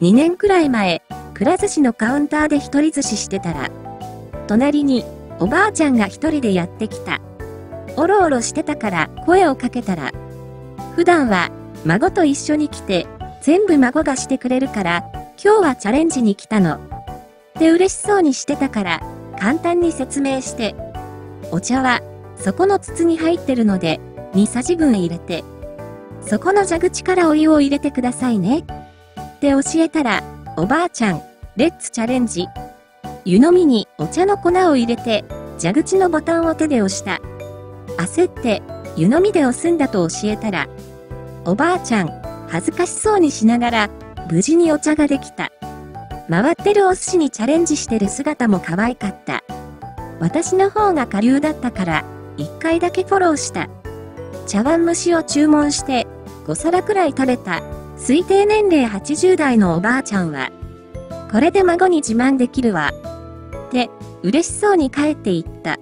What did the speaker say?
2年くらい前、くら寿司のカウンターで一人寿司してたら、隣におばあちゃんが一人でやってきた。おろおろしてたから声をかけたら、普段は孫と一緒に来て、全部孫がしてくれるから、今日はチャレンジに来たの。で嬉しそうにしてたから、簡単に説明して、お茶は、そこの筒に入ってるので、2さじ分入れて、そこの蛇口からお湯を入れてくださいね。って教えたら、おばあちゃん、レッツチャレンジ。湯飲みにお茶の粉を入れて、蛇口のボタンを手で押した。焦って、湯飲みで押すんだと教えたら、おばあちゃん、恥ずかしそうにしながら、無事にお茶ができた。回ってるお寿司にチャレンジしてる姿も可愛かった。私の方が下流だったから、一回だけフォローした。茶碗蒸しを注文して、5皿くらい食べた、推定年齢80代のおばあちゃんは、これで孫に自慢できるわ。って、嬉しそうに帰っていった。